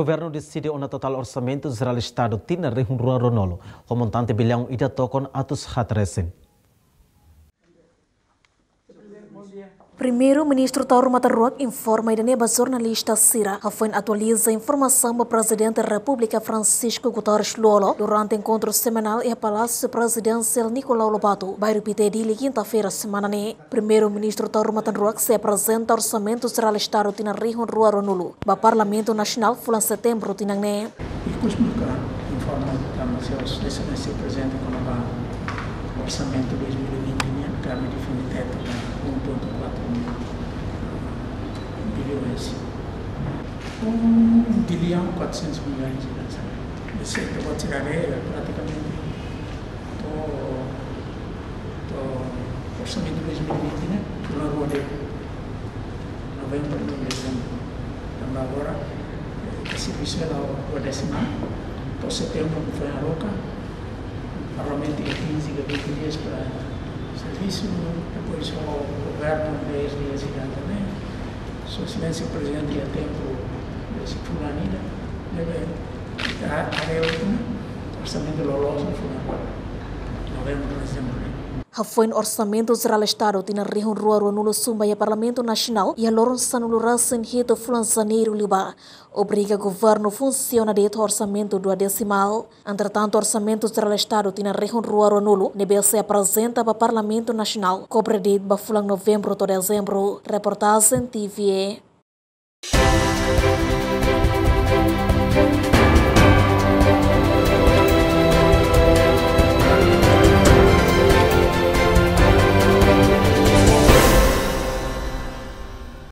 governo decide on total orçamento geral estado tina rehun rua ronolo, o montante bilhão ida tokon atus hatresin. Primeiro-Ministro Tauro Mataruak informa a neba jornalista Sira a foi atualiza a informação do Presidente da República Francisco Guterres Lolo durante encontro semanal e a Palácio Presidencial Nicolau Lobato, repetir de quinta-feira semana né. Primeiro-Ministro Tauro Mataruak se apresenta orçamento geral Estado tina Rio Rua Ronulu, ba Parlamento Nacional fulan setembro tinang né. E cosmuca informa que se apresenta com o orçamento 2020 né, kami definitiva 1.4 bilhões. Um bilhão 400 milhões de lançamento. Eu vou tirar ele praticamente do orçamento de 2020, né? Vou de novembro, dezembro. Então agora, esse serviço é o decimal. Então setembro foi a louca. Parlamento 15 a 20 dias para serviço, depois o governo 10 dias e também. Sua excelência o presidente a tempo desse fulanina, deve dar a última orçamento loloso fulano, novembro, dezembro. Hafuin orçamento geral Estado tina rihun rua nulo sumba ya Parlamento Nacional e a loron sanulu rasen hito fulan janeiro liba. Obriga governo funciona de orçamento do decimal. Entretanto, orçamento geral Estado tina rihun rua rua nulo nebe se apresenta para Parlamento Nacional. Cobre de bafulang novembro to dezembro. Reportagem TVE.